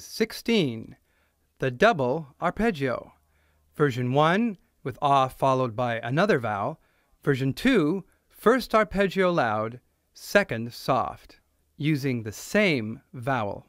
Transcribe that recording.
16. The double arpeggio. Version 1 with ah followed by another vowel. Version 2 first arpeggio loud, second soft, using the same vowel.